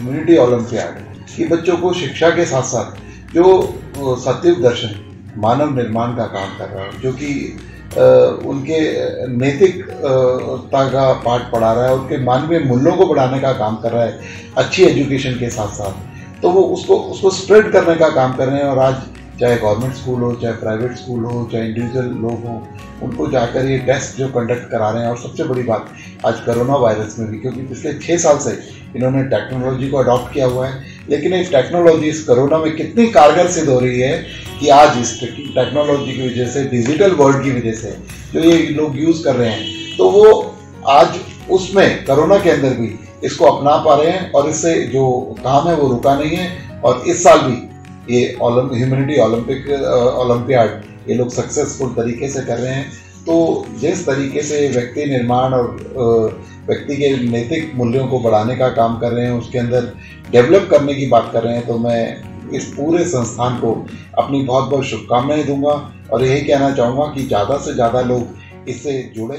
Humanity olympiad कि बच्चों को शिक्षा के साथ साथ जो सत्यव दर्शन, मानव निर्माण का काम कर रहा है, जो कि उनके नैतिकता का पाठ पढ़ा रहा है, उनके मानवीय मूल्यों को बढ़ाने का काम कर रहा है, अच्छी एजुकेशन के साथ साथ तो वो उसको उसको स्प्रेड करने का काम कर रहे हैं और आज चाहे गवर्नमेंट स्कूल हो, चाहे प्राइवेट स्कूल हो, चाहे इंडिविजुअल लोग हों, उनको जाकर ये टेस्ट जो कंडक्ट करा रहे हैं, और सबसे बड़ी बात, आज कोरोना वायरस में भी, क्योंकि पिछले छः साल से इन्होंने टेक्नोलॉजी को अडॉप्ट किया हुआ है, लेकिन ये टेक्नोलॉजी इस कोरोना में कितनी कारगर सिद्ध हो रही है कि आज इस टेक्नोलॉजी की वजह से डिजिटल वर्ल्ड की वजह से, जो ये लोग यूज़ कर रहे हैं तो वो आज उसमें, कोरोना के अंदर भी, इसको अपना पा रहे हैं, और इससे जो काम है वो रुका नहीं है, और इस साल भी ये ह्यूमनिटी ओलंपिक ओलंपियाड ये लोग सक्सेसफुल तरीके से कर रहे हैं। तो जिस तरीके से व्यक्ति निर्माण और व्यक्ति के नैतिक मूल्यों को बढ़ाने का काम कर रहे हैं, उसके अंदर डेवलप करने की बात कर रहे हैं तो मैं इस पूरे संस्थान को अपनी बहुत बहुत शुभकामनाएँ दूँगा और यही कहना चाहूँगा कि ज़्यादा से ज़्यादा लोग इससे जुड़े।